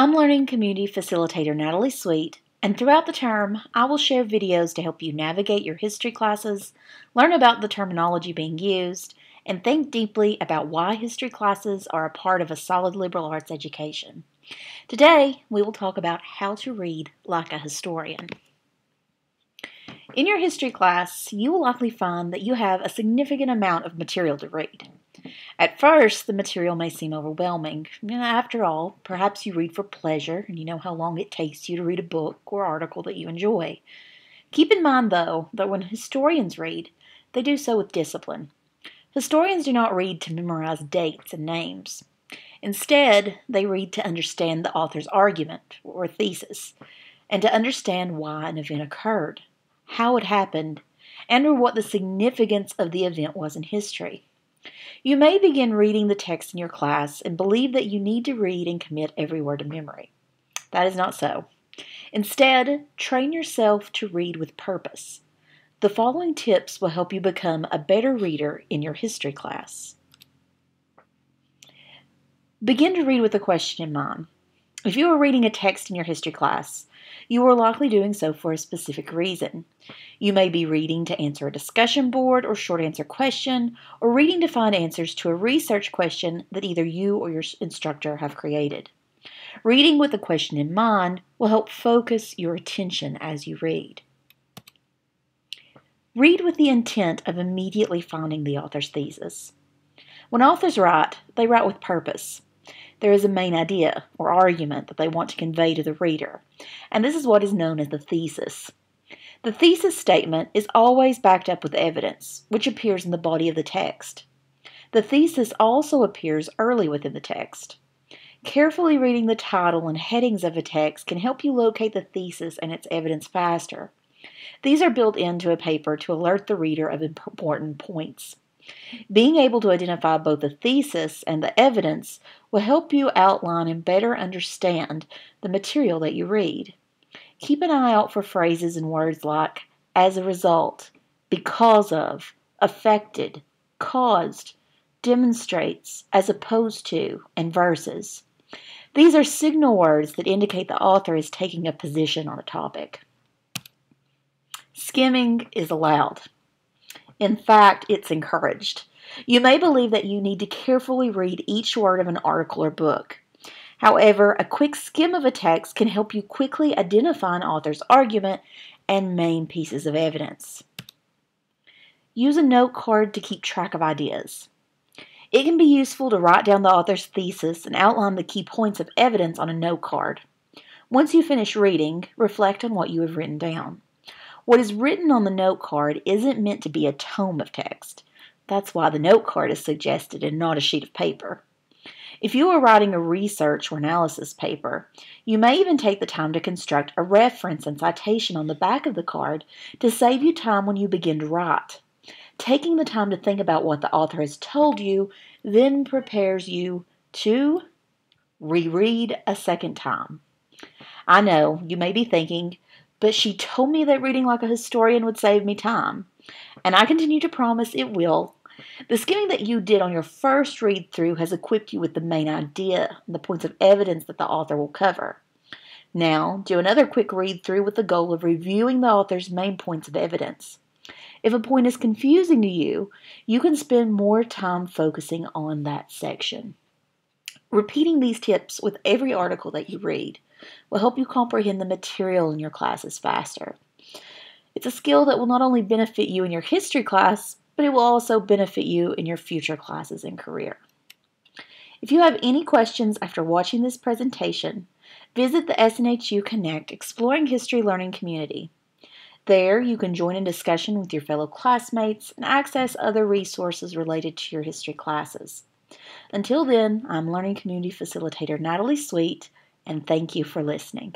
I'm Learning Community Facilitator Natalie Sweet, and throughout the term, I will share videos to help you navigate your history classes, learn about the terminology being used, and think deeply about why history classes are a part of a solid liberal arts education. Today, we will talk about how to read like a historian. In your history class, you will likely find that you have a significant amount of material to read. At first, the material may seem overwhelming. After all, perhaps you read for pleasure and you know how long it takes you to read a book or article that you enjoy. Keep in mind, though, that when historians read, they do so with discipline. Historians do not read to memorize dates and names. Instead, they read to understand the author's argument or thesis and to understand why an event occurred how it happened, and or what the significance of the event was in history. You may begin reading the text in your class and believe that you need to read and commit every word to memory. That is not so. Instead, train yourself to read with purpose. The following tips will help you become a better reader in your history class. Begin to read with a question in mind. If you are reading a text in your history class, you are likely doing so for a specific reason. You may be reading to answer a discussion board or short answer question, or reading to find answers to a research question that either you or your instructor have created. Reading with a question in mind will help focus your attention as you read. Read with the intent of immediately finding the author's thesis. When authors write, they write with purpose there is a main idea or argument that they want to convey to the reader, and this is what is known as the thesis. The thesis statement is always backed up with evidence, which appears in the body of the text. The thesis also appears early within the text. Carefully reading the title and headings of a text can help you locate the thesis and its evidence faster. These are built into a paper to alert the reader of important points. Being able to identify both the thesis and the evidence will help you outline and better understand the material that you read. Keep an eye out for phrases and words like as a result, because of, affected, caused, demonstrates, as opposed to, and versus. These are signal words that indicate the author is taking a position on a topic. Skimming is allowed. In fact, it's encouraged. You may believe that you need to carefully read each word of an article or book. However, a quick skim of a text can help you quickly identify an author's argument and main pieces of evidence. Use a note card to keep track of ideas. It can be useful to write down the author's thesis and outline the key points of evidence on a note card. Once you finish reading, reflect on what you have written down. What is written on the note card isn't meant to be a tome of text. That's why the note card is suggested and not a sheet of paper. If you are writing a research or analysis paper, you may even take the time to construct a reference and citation on the back of the card to save you time when you begin to write. Taking the time to think about what the author has told you then prepares you to reread a second time. I know you may be thinking, but she told me that reading like a historian would save me time. And I continue to promise it will. The skimming that you did on your first read through has equipped you with the main idea and the points of evidence that the author will cover. Now, do another quick read through with the goal of reviewing the author's main points of evidence. If a point is confusing to you, you can spend more time focusing on that section. Repeating these tips with every article that you read will help you comprehend the material in your classes faster. It's a skill that will not only benefit you in your history class, but it will also benefit you in your future classes and career. If you have any questions after watching this presentation, visit the SNHU Connect Exploring History Learning community. There, you can join in discussion with your fellow classmates and access other resources related to your history classes. Until then, I'm Learning Community Facilitator Natalie Sweet, and thank you for listening.